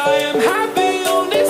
I am happy on this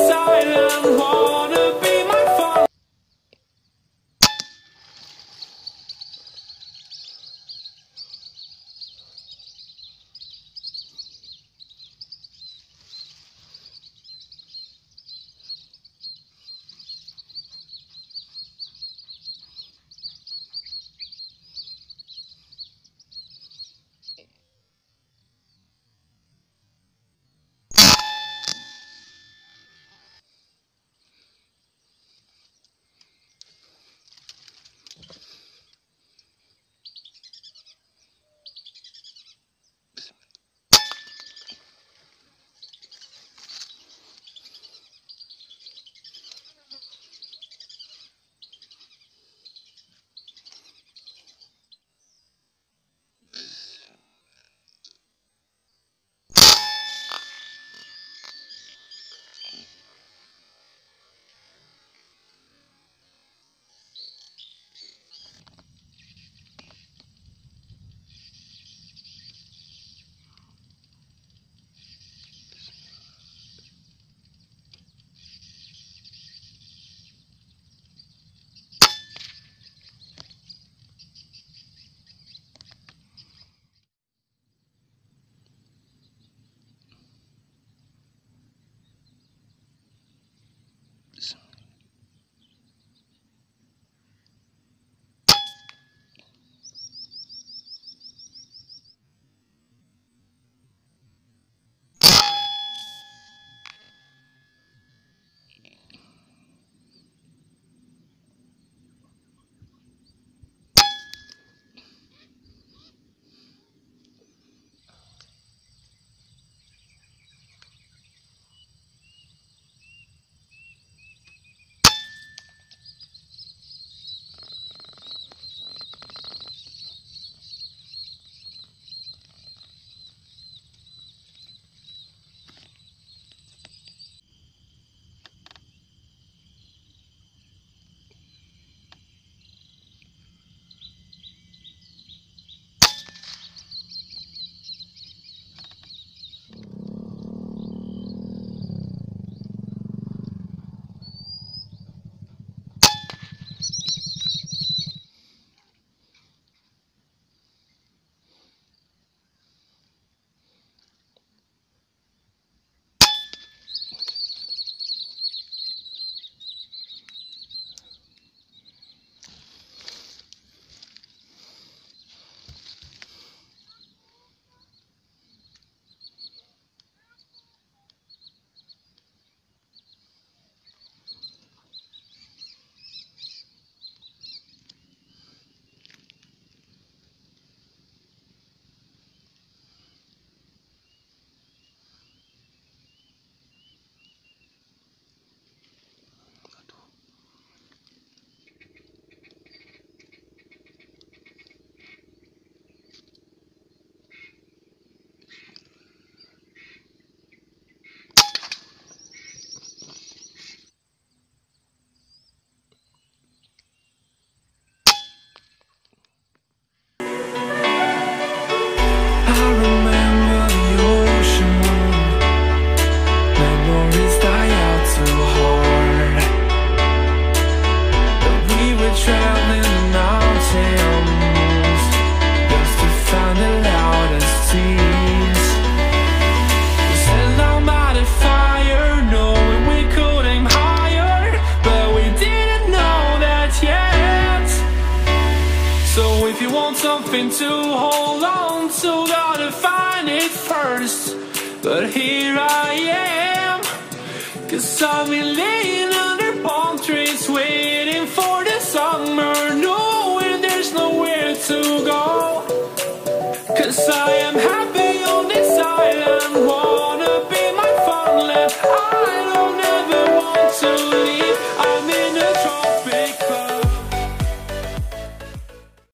want something to hold on to, gotta find it first. But here I am, cause I believe.